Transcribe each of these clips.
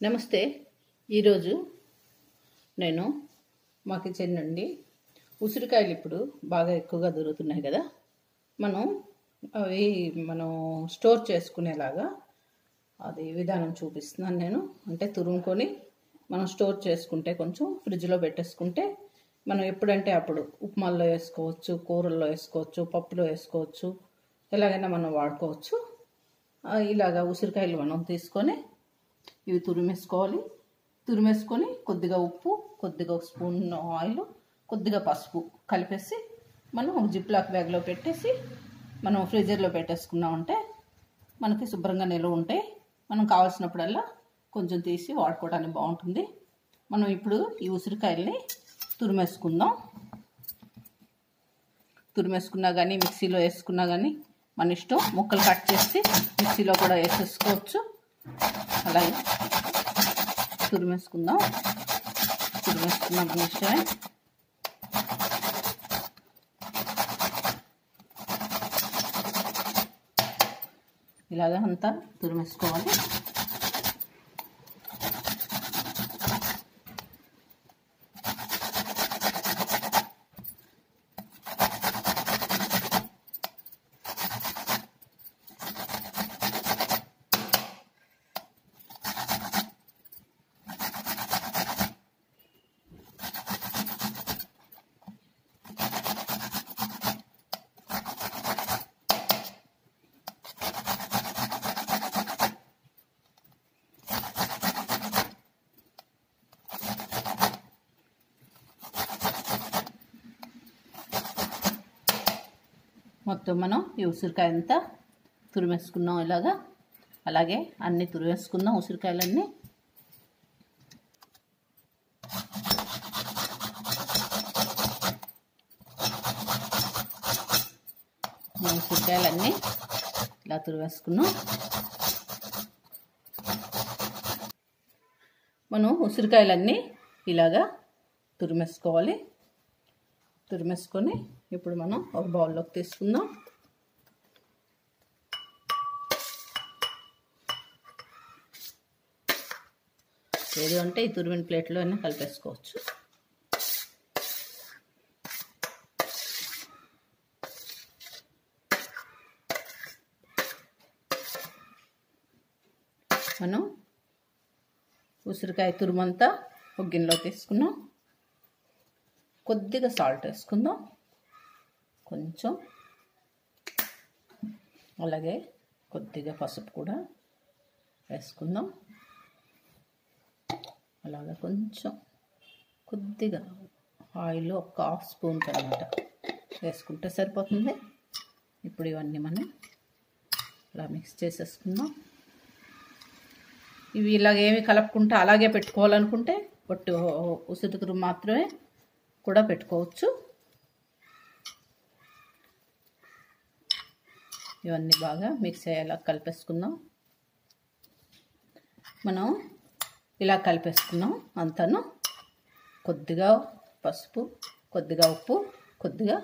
నమస్తే. ఈరోజు నేను మా కిచెన్ నుండి ఉసిరికాయలు ఇప్పుడు బాగా ఎక్కువగా దొరుకుతున్నాయి కదా. మనం అవి మనం స్టోర్ చేసుకునేలాగా అది విధానం చూపిస్తున్నాను నేను. అంటే తురుముకొని మనం స్టోర్ చేసుకుంటే కొంచెం ఫ్రిడ్జ్లో పెట్టేసుకుంటే మనం ఎప్పుడంటే అప్పుడు ఉప్మాల్లో వేసుకోవచ్చు కూరల్లో వేసుకోవచ్చు పప్పులో వేసుకోవచ్చు ఎలాగైనా మనం వాడుకోవచ్చు. ఇలాగా ఉసిరికాయలు మనం తీసుకొని ఇవి తురిమేసుకోవాలి. తురిమేసుకొని కొద్దిగా ఉప్పు కొద్దిగా ఒక స్పూన్ ఆయిల్ కొద్దిగా పసుపు కలిపేసి మనం ఒక జిప్లాక్ బ్యాగ్లో పెట్టేసి మనం ఫ్రీజర్లో పెట్టేసుకున్నామంటే మనకి శుభ్రంగా నిల్వ ఉంటాయి మనం కావాల్సినప్పుడల్లా కొంచెం తీసి వాడుకోవడానికి బాగుంటుంది. మనం ఇప్పుడు ఈ ఉసిరికాయల్ని తురిమేసుకుందాం. తురిమేసుకున్నా కానీ మిక్సీలో వేసుకున్నా కానీ మన ఇష్టం. ముక్కలు కట్ చేసి మిక్సీలో కూడా వేసేసుకోవచ్చు. అలాగే తురిమేసుకుందాం. తురిమేసుకున్నాం మన ఇలాగ అంతా తురిమేసుకోవాలి. మొత్తం మనం ఈ ఉసిరికాయ అంతా తురిమేసుకున్నాం ఇలాగా. అలాగే అన్నీ తురిమేసుకుందాం ఉసిరికాయలన్నీ. ఉసిరికాయలన్నీ ఇలా తురివేసుకున్నాం మనం ఉసిరికాయలన్నీ ఇలాగా తురిమేసుకోవాలి. తురిమేసుకొని ఇప్పుడు మనం ఒక బౌల్లోకి తీసుకుందాం. లేదు అంటే ఈ తురిమిన ప్లేట్లో అయినా కలిపేసుకోవచ్చు. మనం ఉసిరికాయ తురుమంతా ఒక గిన్నెలో తీసుకున్నాం. కొద్దిగా సాల్ట్ వేసుకుందాం. కొంచెం అలాగే కొద్దిగా పసుపు కూడా వేసుకుందాం. అలాగే కొంచెం కొద్దిగా ఆయిల్ ఒక హాఫ్ స్పూన్ అనమాట వేసుకుంటే సరిపోతుంది. ఇప్పుడు ఇవన్నీ మనం ఇలా మిక్స్ చేసేసుకుందాం. ఇవి ఇలాగ ఏమి కలపకుండా అలాగే పెట్టుకోవాలనుకుంటే బట్ ఉసిరి మాత్రమే కూడా పెట్టుకోవచ్చు. ఇవన్నీ బాగా మిక్స్ అయ్యేలా కలిపేసుకుందాం. మనం ఇలా కలిపేసుకున్నాం అంతాను. కొద్దిగా పసుపు కొద్దిగా ఉప్పు కొద్దిగా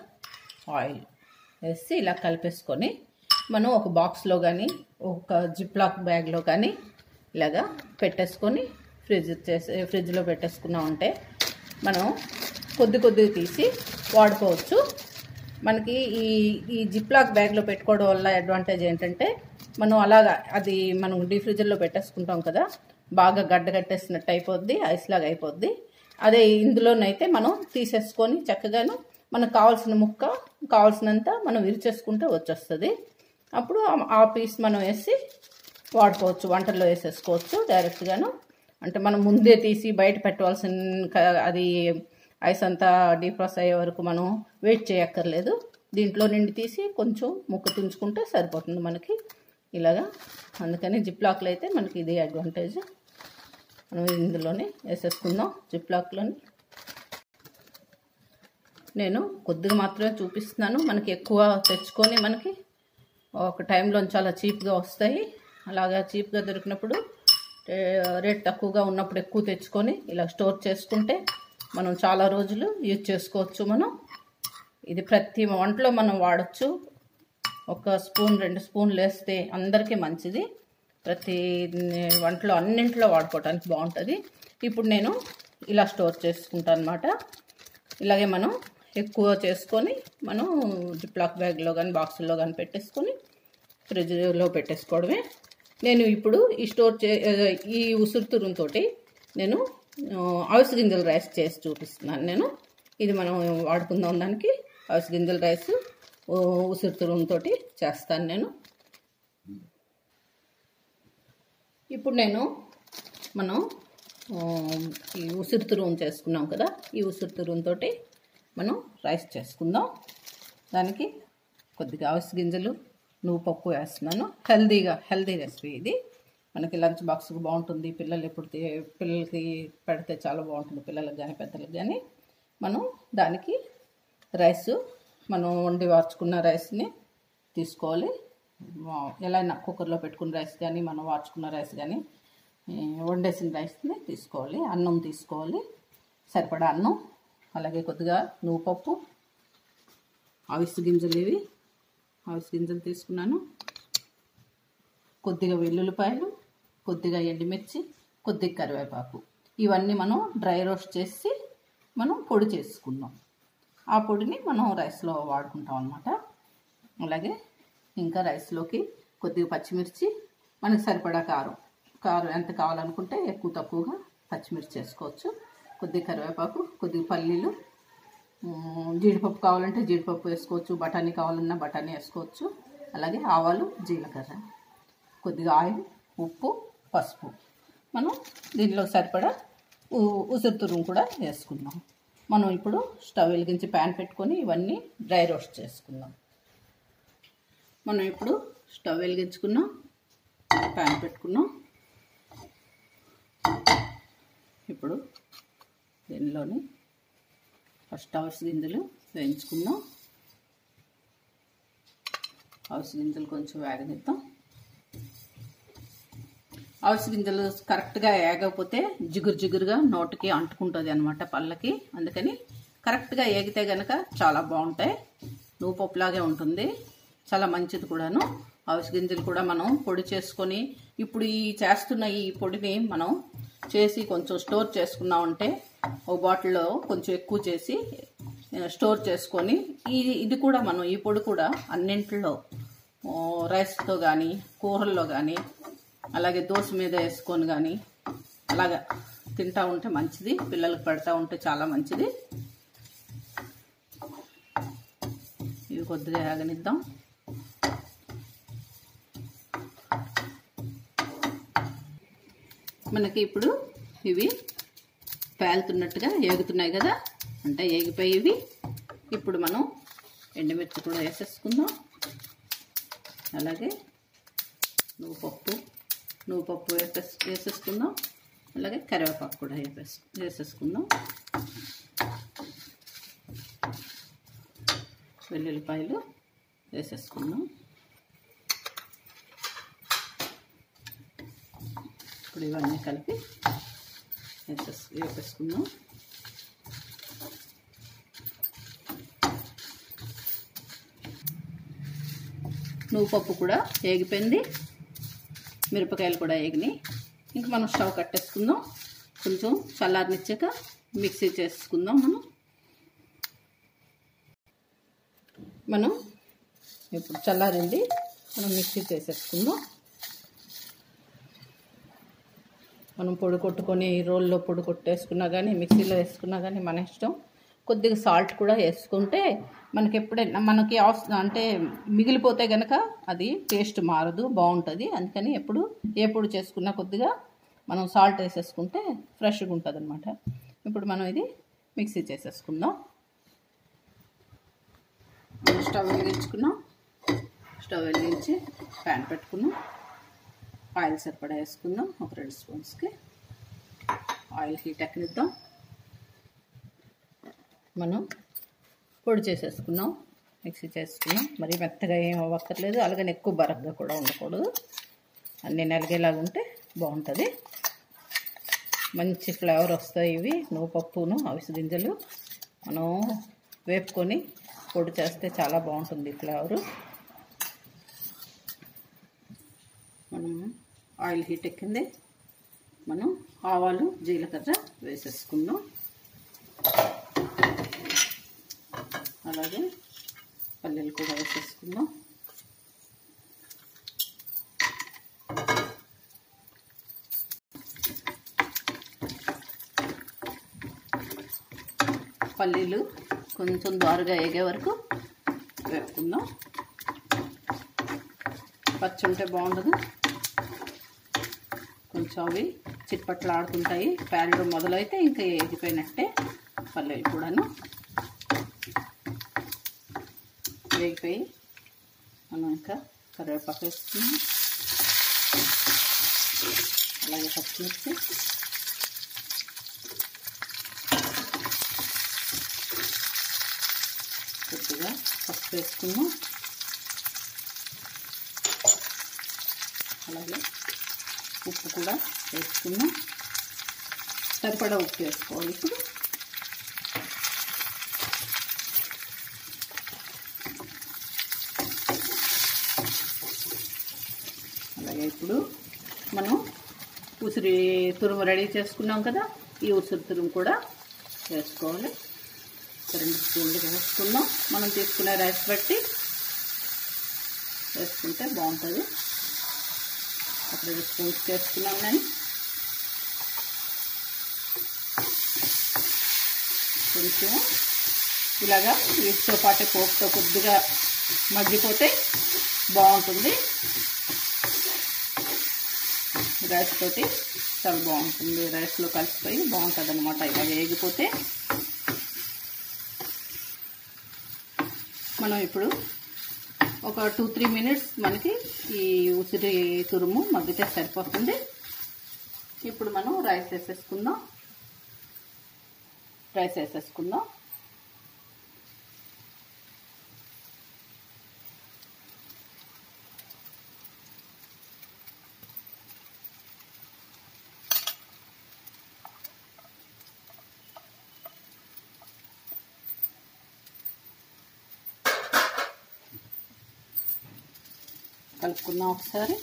ఆయిల్ వేసి ఇలా కలిపేసుకొని మనం ఒక బాక్స్లో కానీ ఒక జిప్లాక్ బ్యాగ్లో కానీ ఇలాగా పెట్టేసుకొని ఫ్రిడ్జ్ చేసి ఫ్రిడ్జ్లో పెట్టేసుకున్నాం అంటే మనం కొద్ది కొద్దిగా తీసి వాడుకోవచ్చు. మనకి ఈ ఈ జిప్లాక్ బ్యాగ్లో పెట్టుకోవడం వల్ల అడ్వాంటేజ్ ఏంటంటే మనం అలాగా అది మనం డీ ఫ్రిడ్జ్లో పెట్టేసుకుంటాం కదా బాగా గడ్డ కట్టేసినట్టు అయిపోద్ది ఐస్ లాగా అయిపోద్ది. అదే ఇందులోనైతే మనం తీసేసుకొని చక్కగాను మనకు కావాల్సిన ముక్క కావాల్సినంత మనం విరిచేసుకుంటే వచ్చేస్తుంది. అప్పుడు ఆ పీస్ మనం వేసి వాడుకోవచ్చు వంటల్లో వేసేసుకోవచ్చు డైరెక్ట్గాను అంటే మనం ముందే తీసి బయట పెట్టవలసిన అది ఐస్ అంతా డీఫ్రాస్ అయ్యే వరకు మనం వెయిట్ చేయక్కర్లేదు. దీంట్లో నిండి తీసి కొంచెం ముక్క తుంచుకుంటే సరిపోతుంది మనకి. ఇలాగా. అందుకని జిప్ లాక్లు అయితే మనకి ఇది అడ్వాంటేజ్. మనం ఇందులోనే వేసేసుకుందాం జిప్ లాక్లోని. నేను కొద్దిగా మాత్రమే చూపిస్తున్నాను. మనకి ఎక్కువ తెచ్చుకొని మనకి ఒక టైంలో చాలా చీప్గా వస్తాయి. అలాగా చీప్గా దొరికినప్పుడు రేట్ తక్కువగా ఉన్నప్పుడు ఎక్కువ తెచ్చుకొని ఇలా స్టోర్ చేసుకుంటే మనం చాలా రోజులు యూజ్ చేసుకోవచ్చు మనం. ఇది ప్రతి వంటలో మనం వాడచ్చు. ఒక స్పూన్ రెండు స్పూన్లు వేస్తే అందరికీ మంచిది. ప్రతి వంటలో అన్నింటిలో వాడుకోవడానికి బాగుంటుంది. ఇప్పుడు నేను ఇలా స్టోర్ చేసుకుంటాను అనమాట ఇలాగే మనం ఎక్కువ చేసుకొని మనం జిప్లాక్ బ్యాగ్లో కానీ బాక్సుల్లో కానీ పెట్టేసుకొని ఫ్రిడ్జ్లో పెట్టేసుకోవడమే. నేను ఇప్పుడు ఈ స్టోర్ చే ఈ ఉసురుతురుతో నేను అవిసె గింజల రైస్ చేసి చూపిస్తున్నాను నేను. ఇది మనం వాడుకుందాం దానికి. అవిసె గింజల రైస్ ఉసురుతురుతో చేస్తాను నేను. ఇప్పుడు నేను మనం ఈ ఉసిరి తురుము చేసుకున్నాం కదా ఈ ఉసిరి తురుముతో మనం రైస్ చేసుకుందాం. దానికి కొద్దిగా అవిసె గింజలు నువ్వు పప్పు వేస్తున్నాను. హెల్దీగా హెల్దీ రెసిపీ ఇది. మనకి లంచ్ బాక్స్ బాగుంటుంది పిల్లలు ఎప్పుడు పిల్లలకి పెడితే చాలా బాగుంటుంది పిల్లలకు కానీ పెద్దలకు కానీ మనం దానికి రైస్ మనం వండి వార్చుకున్న రైస్ని తీసుకోవాలి. ఎలా అయినా కుక్కర్లో పెట్టుకున్న రైస్ కానీ మనం వార్చుకున్న రైస్ కానీ వండేసిన రైస్ని తీసుకోవాలి. అన్నం తీసుకోవాలి. సరిపడా అన్నం అలాగే కొద్దిగా నువ్వు పప్పు గింజలు ఇవి. అవిసె గింజలు తీసుకున్నాను. కొద్దిగా వెల్లుల్లిపాయలు కొద్దిగా ఎండుమిర్చి కొద్దిగా కరివేపాకు. ఇవన్నీ మనం డ్రై రోస్ట్ చేసి మనం పొడి చేసుకున్నాం ఆ పొడిని మనం రైస్లో వాడుకుంటాం అన్నమాట. అలాగే ఇంకా రైస్లోకి కొద్దిగా పచ్చిమిర్చి మనకి సరిపడా కారం. కారం ఎంత కావాలనుకుంటే ఎక్కువ తక్కువగా పచ్చిమిర్చి చేసుకోవచ్చు. కొద్దిగా కరివేపాకు కొద్దిగా పల్లీలు జీడిపప్పు కావాలంటే జీడిపప్పు వేసుకోవచ్చు. బఠానీ కావాలన్నా బఠానీ వేసుకోవచ్చు. అలాగే ఆవాలు జీలకర్ర. కొద్దిగా ఆయిల్ ఉప్పు పసుపు. మనం దీనిలో సరిపడా ఉసిరి తురుము కూడా వేసుకుందాం. మనం ఇప్పుడు స్టవ్ వెలిగించి ప్యాన్ పెట్టుకొని ఇవన్నీ డ్రై రోస్ట్ చేసుకుందాం. మనం ఇప్పుడు స్టవ్ వెలిగించుకున్నాం ప్యాన్ పెట్టుకున్నాం. ఇప్పుడు దీనిలోని ఫస్ట్ హౌస్ గింజలు వేయించుకుందాం. హౌస్ గింజలు కొంచెం వేగనిద్దాం. హౌస్ గింజలు కరెక్ట్గా ఏగకపోతే జిగురు జిగురుగా నోటికి అంటుకుంటుంది అనమాట పళ్ళకి. అందుకని కరెక్ట్గా ఏగితే కనుక చాలా బాగుంటాయి. నువ్వు పప్పులాగే ఉంటుంది. చాలా మంచిది కూడాను. అవిసె గింజలు కూడా మనం పొడి చేసుకొని ఇప్పుడు ఈ చేస్తున్న ఈ పొడిని మనం చేసి కొంచెం స్టోర్ చేసుకున్నామంటే ఒక బాటిల్లో కొంచెం ఎక్కువ చేసి స్టోర్ చేసుకొని ఈ ఇది కూడా మనం ఈ పొడి కూడా అన్నింటిలో రైస్తో కానీ కూరల్లో కానీ అలాగే దోశ మీద వేసుకొని కానీ అలాగా తింటా ఉంటే మంచిది పిల్లలకు పెడతా ఉంటే చాలా మంచిది. ఇవి కొద్దిగా ఆగనిద్దాం. మనకి ఇప్పుడు ఇవి పేలుతున్నట్టుగా ఏగుతున్నాయి కదా? అంటే ఏగిపోయి ఇవి ఇప్పుడు మనం ఎండుమిర్చి కూడా వేసేసుకుందాం. అలాగే నువ్వు పప్పు నువ్వు పప్పు వేసేస్ వేసేసుకుందాం. అలాగే కరివేపాకు కూడా వేసే వేసేసుకుందాం. వెల్లుల్లిపాయలు వేసేసుకుందాం. ఇప్పుడు ఇవన్నీ కలిపి వేసేసు వేపేసుకుందాం. నువ్వు పప్పు కూడా వేగిపోయింది. మిరపకాయలు కూడా ఏగినాయి ఇంకా మనం స్టవ్ కట్టేసుకుందాం. కొంచెం చల్లారనిచ్చాక మిక్సీ చేసుకుందాం మనం. మనం ఇప్పుడు చల్లారింది. మనం మిక్సీ చేసేసుకుందాం. మనం పొడి కొట్టుకొని రోల్లో పొడి కొట్టేసుకున్నా కానీ మిక్సీలో వేసుకున్నా కానీ మన ఇష్టం. కొద్దిగా సాల్ట్ కూడా వేసుకుంటే మనకి ఎప్పుడైనా మనకి ఆఫ్ అంటే మిగిలిపోతే కనుక అది టేస్ట్ మారదు బాగుంటుంది. అందుకని ఎప్పుడు ఏ పొడి కొద్దిగా మనం సాల్ట్ వేసేసుకుంటే ఫ్రెష్గా ఉంటుంది అనమాట ఇప్పుడు మనం ఇది మిక్సీ చేసేసుకుందాం. స్టవ్ వెలిగించుకున్నాం. స్టవ్ వెలిగించి ప్యాన్ పెట్టుకున్నాం. ఆయిల్ సరిపడా వేసుకుందాం. ఒక రెండు స్పూన్స్కి. ఆయిల్ హీట్ ఎక్కనిద్దాం మనం పొడి చేసేసుకున్నాం. మిక్సీ చేసుకున్నాం మరి మెత్తగా ఏం అవ్వక్కర్లేదు. అలాగని ఎక్కువ బరగ్గా కూడా ఉండకూడదు. అన్నీ నలిగేలాగా ఉంటే బాగుంటుంది. మంచి ఫ్లేవర్ వస్తాయి ఇవి. నువ్వు పప్పును అవిసె గింజలు మనం వేపుకొని పొడి చేస్తే చాలా బాగుంటుంది ఫ్లేవరు. మనం ఆయిల్ హీట్ ఎక్కింది మనం ఆవాలు జీలకర్ర వేసేసుకుందాం. అలాగే పల్లీలు కూడా వేసేసుకుందాం. పల్లీలు కొంచెం దారుగా వేగే వరకు వేపుకుందాం. పచ్చి ఉంటే బాగుండదు. కొంచెం అవి చిట్పట్లు ఆడుతుంటాయి పేరడం మొదలైతే ఇంకా వేగిపోయినట్టే పల్లీలు కూడాను. వేగిపోయి మనం ఇంకా కరివేపాకు వేసుకున్నాం అలాగే పచ్చిమిర్చి. కొద్దిగా పసుపు వేసుకున్నాం అలాగే ఉప్పు కూడా వేసుకున్నాం సరిపడా ఉప్పు వేసుకోవాలి ఇప్పుడు అలాగే ఇప్పుడు మనం ఉసిరి తురుము రెడీ చేసుకున్నాం కదా ఈ ఉసిరి తురుము కూడా వేసుకోవాలి. రెండు స్పూన్లు వేసుకుందాం మనం తీసుకునే రైస్ బట్టి వేసుకుంటే బాగుంటుంది. అప్పుడు రెండు స్పూన్స్ వేసుకున్నాం నేను. కొంచెం ఇలాగా వీటితో పాటే పోపుతో కొద్దిగా మగ్గిపోతే బాగుంటుంది. రైస్ తోటి చాలా బాగుంటుంది. రైస్లో కలిసిపోయి బాగుంటుంది అనమాట ఇలా వేగిపోతే మనం ఇప్పుడు ఒక టూ త్రీ మినిట్స్ మనకి ఈ ఉసిరి తురుము మగ్గితే సరిపోతుంది. ఇప్పుడు మనం రైస్ వేసేసుకుందాం. రైస్ వేసేసుకుందాం. కలుపుకుందాం ఒకసారి.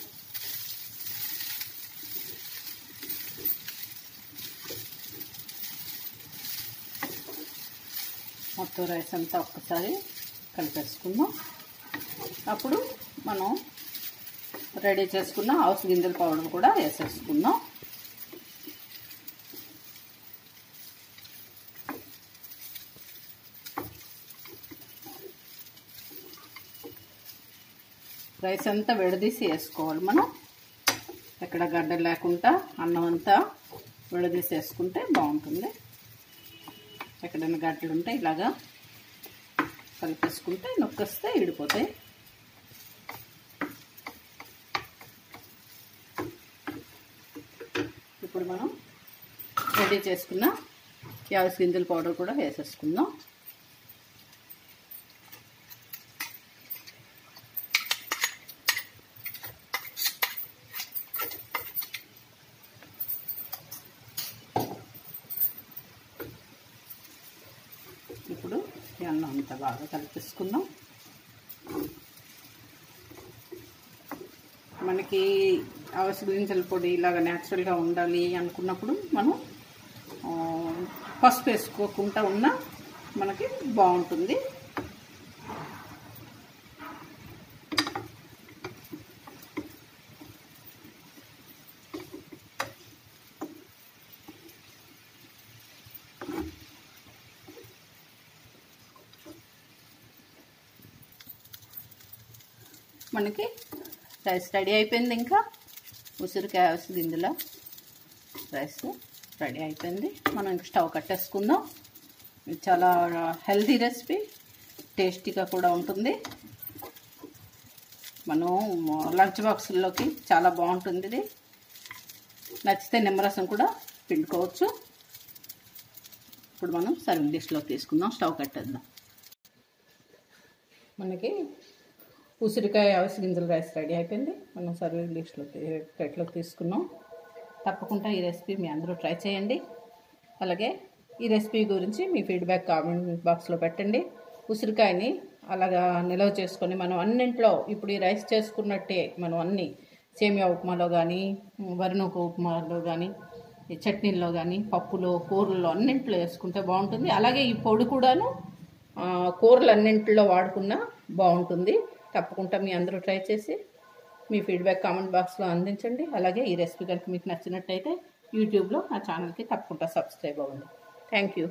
మొత్తం రైస్ అంతా ఒక్కసారి కలిపేసుకుందాం. అప్పుడు మనం రెడీ చేసుకున్న హౌస్ గింజల పౌడర్ కూడా వేసేసుకుందాం. రైస్ అంతా విడదీసి వేసుకోవాలి మనం. ఎక్కడ గడ్డ లేకుండా అన్నం అంతా విడదీసి వేసుకుంటే బాగుంటుంది. ఎక్కడైనా గడ్డలు ఉంటే ఇలాగా కలిపేసుకుంటే నొక్కొస్తే ఇడిపోతాయి ఇప్పుడు మనం రెడీ చేసుకున్న యాభై గింజల పౌడర్ కూడా వేసేసుకుందాం ఇప్పుడు ఈ అన్నం అంతా బాగా కలిపేసుకుందాం. మనకి అవసరం గింజల పొడి ఇలాగ న్యాచురల్గా ఉండాలి అనుకున్నప్పుడు మనం పసుపు వేసుకోకుండా ఉన్నా మనకి బాగుంటుంది. మనకి రైస్ రెడీ అయిపోయింది ఇంకా. ఉసిరికాయ గింజల రైస్ రెడీ అయిపోయింది. మనం ఇంక స్టవ్ కట్టేసుకుందాం. ఇది చాలా హెల్తీ రెసిపీ టేస్టీగా కూడా ఉంటుంది. మనం లంచ్ బాక్సుల్లోకి చాలా బాగుంటుంది ఇది. నచ్చితే నిమ్మరసం కూడా పిండుకోవచ్చు. ఇప్పుడు మనం సర్వింగ్ డిష్లో తీసుకుందాం స్టవ్ కట్టేద్దాం. మనకి ఉసిరికాయ అవిసి గింజల రైస్ రెడీ అయిపోయింది. మనం సర్వింగ్ డిష్లో ప్లేట్లోకి తీసుకున్నాం. తప్పకుండా ఈ రెసిపీ మీ అందరూ ట్రై చేయండి. అలాగే ఈ రెసిపీ గురించి మీ ఫీడ్బ్యాక్ కామెంట్ బాక్స్లో పెట్టండి. ఉసిరికాయని అలాగా నిల్వ చేసుకొని మనం అన్నింట్లో ఇప్పుడు ఈ రైస్ చేసుకున్నట్టే మనం అన్ని సేమియా ఉప్మాలో కానీ వరినూక ఉప్మాలో కానీ ఈ చట్నీల్లో కానీ పప్పులో కూరల్లో అన్నింటిలో వేసుకుంటే బాగుంటుంది. అలాగే ఈ పొడి కూడాను కూరలు అన్నింటిలో వాడుకున్నా బాగుంటుంది. తప్పకుండా మీ అందరూ ట్రై చేసి మీ ఫీడ్బ్యాక్ కామెంట్ బాక్స్లో అందించండి. అలాగే ఈ రెసిపీ కనుక మీకు నచ్చినట్టయితే యూట్యూబ్లో నా ఛానల్కి తప్పకుండా సబ్స్క్రైబ్ అవ్వండి. Thank you.